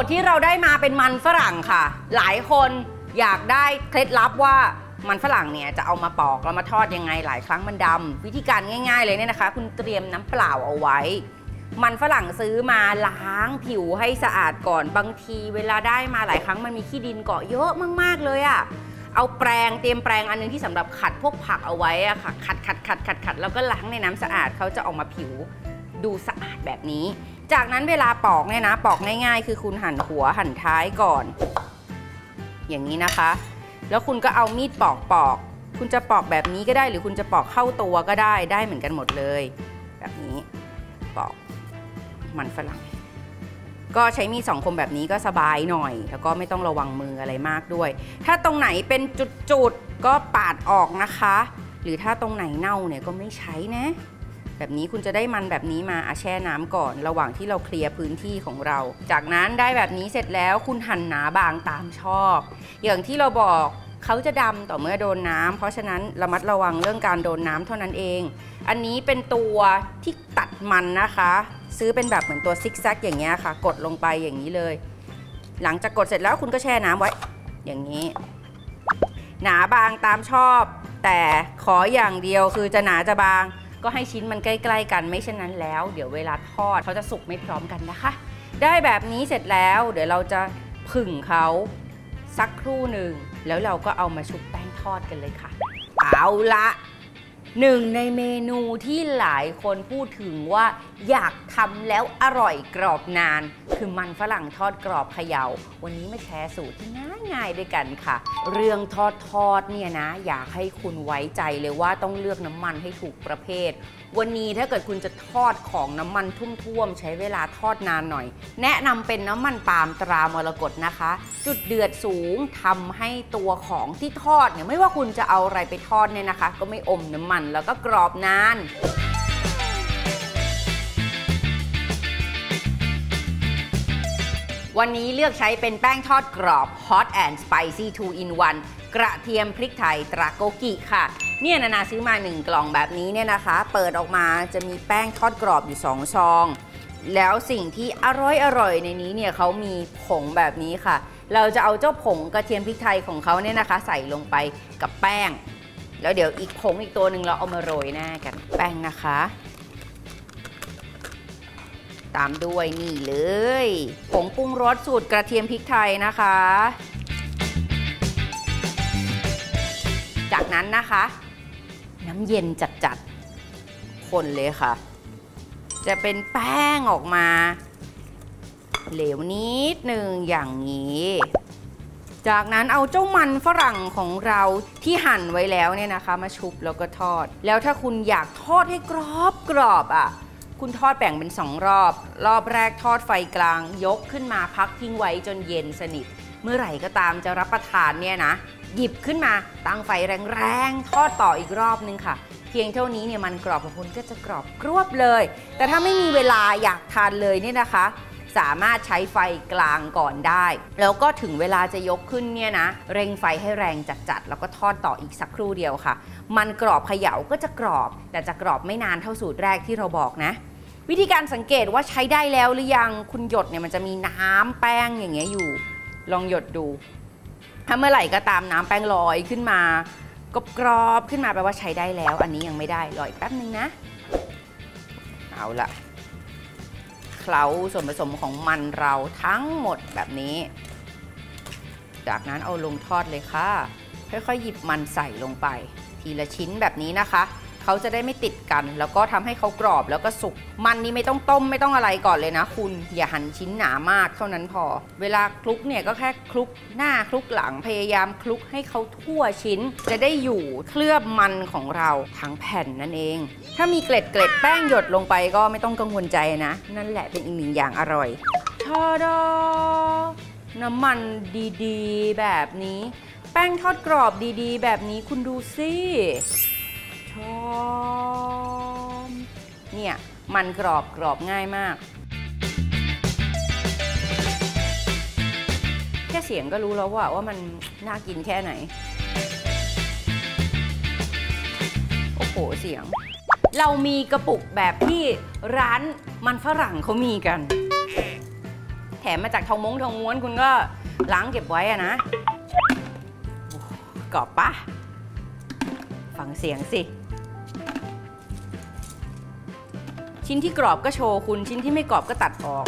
ทย์ที่เราได้มาเป็นมันฝรั่งค่ะ หลายคนอยากได้เคล็ดลับว่ามันฝรั่งเนี่ยจะเอามาปอกแล้วมาทอดยังไงหลายครั้งมันดำวิธีการง่าย ๆ เลยเนี่ยนะคะ คุณเตรียมน้ำเปล่าเอาไว้ มันฝรั่งซื้อมาล้างผิวให้สะอาดก่อนบางทีเวลาได้มาหลายครั้งมันมีขี้ดินเกาะเยอะมากๆเลยอะ่ะเอาแปรงเตรียมแปรงอันนึงที่สำหรับขัดพวกผักเอาไว้อะค่ะขัดขัดขัดขัดขัดแล้วก็ล้างในน้ำสะอาดเขาจะออกมาผิวดูสะอาดแบบนี้ จากนั้นเวลาปอกเนี่ยนะ ปอกง่ายๆ คือคุณหั่นหัวหั่นท้ายก่อน อย่างนี้นะคะ แล้วคุณก็เอามีดปอกปอก คุณจะปอกแบบนี้ก็ได้ หรือคุณจะปอกเข้าตัวก็ได้ได้เหมือนกันหมดเลย แบบนี้ปอกมันฝรั่ง ก็ใช้มีดสองคมแบบนี้ก็สบายหน่อย แล้วก็ไม่ต้องระวังมืออะไรมากด้วย ถ้าตรงไหนเป็นจุดๆก็ปาดออกนะคะ หรือถ้าตรงไหนเน่าเนี่ยก็ไม่ใช้นะ แบบนี้คุณจะได้มันแบบนี้มาอาแช่น้ำก่อน ระหว่างที่เราเคลียร์พื้นที่ของเรา จากนั้นได้แบบนี้เสร็จแล้วคุณหั่นหนาบางตามชอบ อย่างที่เราบอกเขาจะดำต่อเมื่อโดนน้ำเพราะฉะนั้นระมัดระวังเรื่องการโดนน้ำเท่านั้นเอง อันนี้เป็นตัวที่ตัดมันนะคะ ซื้อเป็นแบบเหมือนตัวซิกแซกอย่างเงี้ยค่ะ กดลงไปอย่างนี้เลย หลังจากกดเสร็จแล้วคุณก็แช่น้ำไว้ อย่างนี้ หนาบางตามชอบ แต่ขออย่างเดียวคือจะหนาจะบาง ก็ให้ชิ้นมันใกล้ๆกันไม่เช่นนั้นแล้ว เดี๋ยวเวลาทอดเขาจะสุกไม่พร้อมกันนะคะ ได้แบบนี้เสร็จแล้ว เดี๋ยวเราจะผึ่งเขาสักครู่หนึ่งแล้วเราก็เอามาชุบแป้งทอดกันเลยค่ะ เอาละหนึ่งในเมนูที่หลายคนพูดถึงว่าอยาก ทำแล้วอร่อยกรอบนาน คือมันฝรั่งทอดกรอบเขยา่า วันนี้มาแชร์สูตรที่ง่ายๆด้วยกันค่ะ เรื่องทอดทอดเนี่ยนะ อยากให้คุณไว้ใจเลยว่าต้องเลือกน้ำมันให้ถูกประเภท วันนี้ถ้าเกิดคุณจะทอดของน้ำมันทุ่มๆ ใช้เวลาทอดนานหน่อย แนะนำเป็นน้ำมันปาล์มตรามรกตนะคะ จุดเดือดสูงทำให้ตัวของที่ทอดเนี่ยไม่ว่าคุณจะเอาอะไรไปทอดเนี่ยนะคะ ก็ไม่อมน้ำมันแล้วก็กรอบนาน วันนี้เลือกใช้เป็นแป้งทอดกรอบ Hot and Spicy 2 in 1 กระเทียมพริกไทยตราโกกิค่ะ เนี่ยนานาซื้อมา 1 กล่องแบบนี้เนี่ยนะคะ เปิดออกมาจะมีแป้งทอดกรอบอยู่ 2 ซอง แล้วสิ่งที่อร่อยอร่อยในนี้เนี่ยเขามีผงแบบนี้ค่ะ เราจะเอาเจ้าผงกระเทียมพริกไทยของเขาเนี่ยนะคะ ใส่ลงไปกับแป้ง แล้วเดี๋ยวอีกผงอีกตัวหนึ่งเราเอามาโรยหน้ากันแป้งนะคะ ตามด้วยนี่เลยผงปรุงรสสูตรกระเทียมพริกไทยนะคะ จากนั้นนะคะ น้ำเย็นจัดๆคนเลยค่ะ จะเป็นแป้งออกมา เหลวนิดหนึ่งอย่างนี้ จากนั้นเอาเจ้ามันฝรั่งของเราที่หั่นไว้แล้วเนี่ยนะคะ มาชุบแล้วก็ทอด แล้วถ้าคุณอยากทอดให้กรอบกรอบอะ คุณทอดแบ่งเป็นสองรอบ รอบแรกทอดไฟกลาง ยกขึ้นมาพักทิ้งไว้จนเย็นสนิท เมื่อไหร่ก็ตามจะรับประทานเนี่ยนะ หยิบขึ้นมาตั้งไฟแรงๆ ทอดต่ออีกรอบนึงค่ะ เพียงเท่านี้เนี่ยมันกรอบของคุณก็จะกรอบกรวบเลย แต่ถ้าไม่มีเวลาอยากทานเลยเนี่ยนะคะ สามารถใช้ไฟกลางก่อนได้ แล้วก็ถึงเวลาจะยกขึ้นเนี่ยนะ เร่งไฟให้แรงจัดๆ แล้วก็ทอดต่ออีกสักครู่เดียวค่ะ มันกรอบเขย่าก็จะกรอบ แต่จะกรอบไม่นานเท่าสูตรแรกที่เราบอกนะ วิธีการสังเกตว่าใช้ได้แล้วหรือยังคุณหยดเนี่ยมันจะมีน้ำแป้งอย่างเงี้ยอยู่ ลองหยดดู ถ้าเมื่อไหร่ก็ตามน้ำแป้งลอยขึ้นมากรอบกรอบขึ้นมาแปลว่าใช้ได้แล้ว อันนี้ยังไม่ได้รออีกแป๊บนึงนะ เอาละเคล้าส่วนผสมของมันเราทั้งหมดแบบนี้ จากนั้นเอาลงทอดเลยค่ะค่อยๆหยิบมันใส่ลงไป ทีละชิ้นแบบนี้นะคะ เขาจะได้ไม่ติดกัน แล้วก็ทำให้เขากรอบแล้วก็สุก มันนี่ไม่ต้องต้มไม่ต้องอะไรก่อนเลยนะ คุณอย่าหั่นชิ้นหนามากเท่านั้นพอ เวลาคลุกเนี่ยก็แค่คลุกหน้าคลุกหลังพยายามคลุกให้เขาทั่วชิ้น จะได้อยู่เคลือบมันของเราทั้งแผ่นนั่นเอง ถ้ามีเกล็ดเกล็ดแป้งหยดลงไปก็ไม่ต้องกังวลใจนะ นั่นแหละเป็นอีกหนึ่งอย่างอร่อยทอดอน้ำมันดีๆ แบบนี้ แป้งทอดกรอบดีๆ แบบนี้คุณดูสิ อบเนี่ย มันกรอบกรอบง่ายมาก แค่เสียงก็รู้แล้วว่าว่ามันน่ากินแค่ไหน โอ้โห เสียง เรามีกระปุกแบบที่ร้านมันฝรั่งเขามีกัน แถมมาจากทองมงทองม้วนคุณก็ล้างเก็บไว้อะนะกรอบปะฟังเสียงสิ ชิ้นที่กรอบก็โชว์คุณชิ้นที่ไม่กรอบก็ตัดออก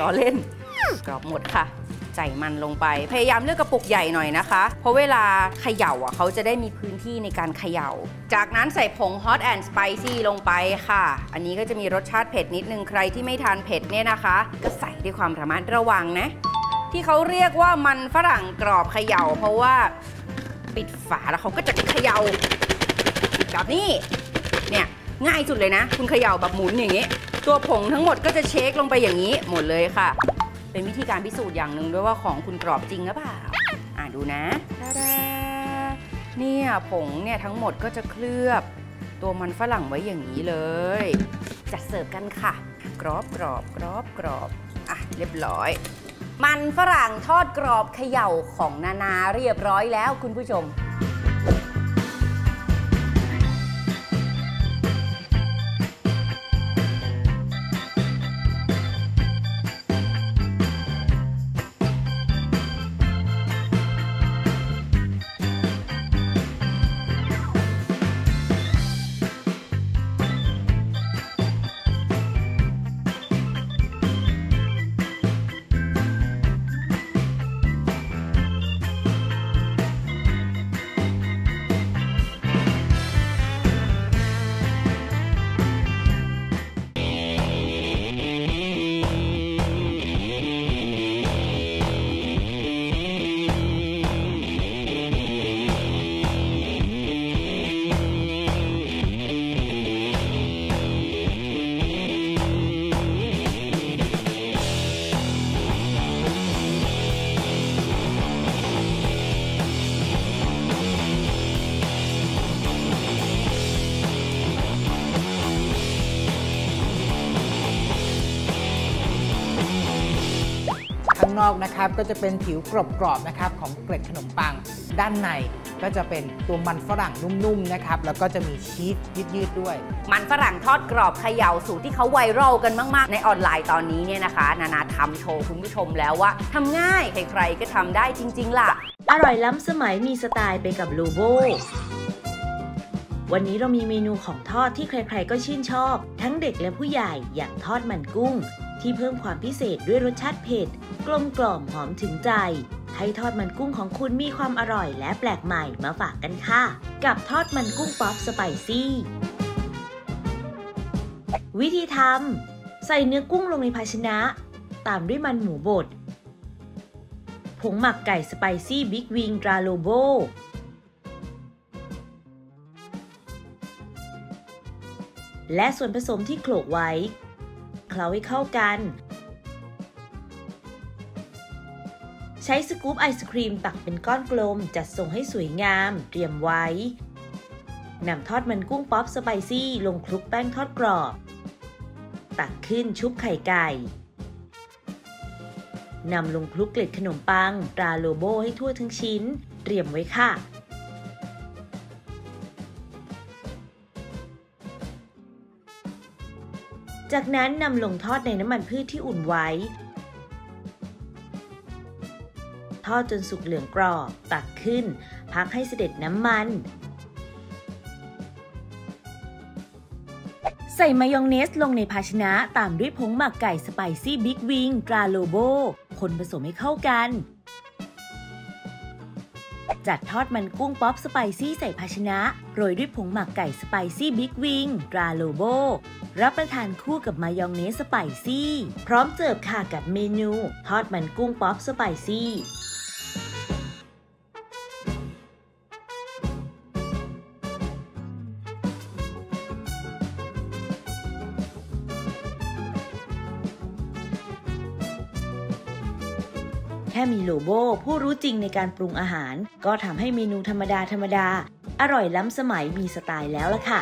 ล้อเล่น กรอบหมดค่ะใส่มันลงไป พยายามเลือกกระปุกใหญ่หน่อยนะคะ เพราะเวลาเขย่าอะเขาจะได้มีพื้นที่ในการเขย่า จากนั้นใส่ผง hot and spicy ลงไปค่ะ อันนี้ก็จะมีรสชาติเผ็ดนิดนึงใครที่ไม่ทานเผ็ดเนี่ยนะคะ ก็ใส่ด้วยความระมัดระวังนะ ที่เขาเรียกว่ามันฝรั่งกรอบเขย่า เพราะว่าปิดฝาแล้วเขาก็จะเขย่าแบบนี้เนี่ย ง่ายสุดเลยนะ คุณเขย่าแบบหมุนอย่างนี้ ตัวผงทั้งหมดก็จะเช็คลงไปอย่างนี้ หมดเลยค่ะ เป็นวิธีการพิสูจน์อย่างหนึ่งด้วยว่าของคุณกรอบจริงหรือเปล่าอ่าดูนะเนี่ยผงเนี่ยทั้งหมดก็จะเคลือบ ตัวมันฝรั่งไว้อย่างนี้เลย จัดเสิร์ฟกันค่ะ กรอบกรอบกรอบกรอบอะเรียบร้อยมันฝรั่งทอดกรอบเขย่าของนานาเรียบร้อยแล้วคุณผู้ชมางนอกนะครับก็จะเป็นผิวกรอบๆนะครับของเกล็ดขนมปัง ด้านในก็จะเป็นตัวมันฝรั่งนุ่มๆนะครับแล้วก็จะมีชีสยืดๆด้วย มันฝรั่งทอดกรอบเขย่าสูตรที่เขาไวรัลกันมากๆ ในออนไลน์ตอนนี้เนี่ยนะคะ นานาทำโชว์คุณผู้ชมแล้วว่าทำง่ายใครๆก็ทำได้จริง ๆ ล่ะ อร่อยล้ำสมัยมีสไตล์ไปกับลูโบวันนี้เรามีเมนูของทอดที่ใครๆก็ชื่นชอบ ทั้งเด็กและผู้ใหญ่อย่างทอดมันกุ้ง ที่เพิ่มความพิเศษด้วยรสชาติเผ็ด กลมกล่อมหอมถึงใจ ให้ทอดมันกุ้งของคุณมีความอร่อยและแปลกใหม่มาฝากกันค่ะ กับทอดมันกุ้งป๊อปสไปซี่ วิธีทำใส่เนื้อกุ้งลงในภาชนะ ตามด้วยมันหมูบดผงหมักไก่สไปซี่บิ๊กวิงตราโลโบและส่วนผสมที่โขลกไว้ เคล้าให้เข้ากัน ใช้สกู๊ปไอศครีมตักเป็นก้อนกลม จัดส่งให้สวยงาม เตรียมไว้ นำทอดมันกุ้งป๊อปสไปซี่ลงคลุกแป้งทอดกรอบ ตักขึ้นชุบไข่ไก่นำลงคลุกเกล็ดขนมปังตราโลโบให้ทั่วทั้งชิ้น เตรียมไว้ค่ะ จากนั้นนำลงทอดในน้ำมันพืชที่อุ่นไว้ ทอดจนสุกเหลืองกรอบ ตักขึ้น พักให้เสด็จน้ำมัน ใส่มายองเนสลงในภาชนะตามด้วยผงหมักไก่สไปซี่บิ๊กวิงตราโลโบ คนผสมให้เข้ากัน จัดทอดมันกุ้งป๊อปสไปซี่ใส่ภาชนะ โรยด้วยผงหมักไก่ spicy big wing ตราโลโบ รับประทานคู่กับมายองเนส spicy พร้อมเสิร์ฟค่ะกับเมนู ทอดมันกุ้ง pop spicy แค่มีโลโบผู้รู้จริงในการปรุงอาหาร ก็ทำให้เมนูธรรมดาธรรมดา อร่อยล้ำสมัยมีสไตล์แล้วล่ะค่ะ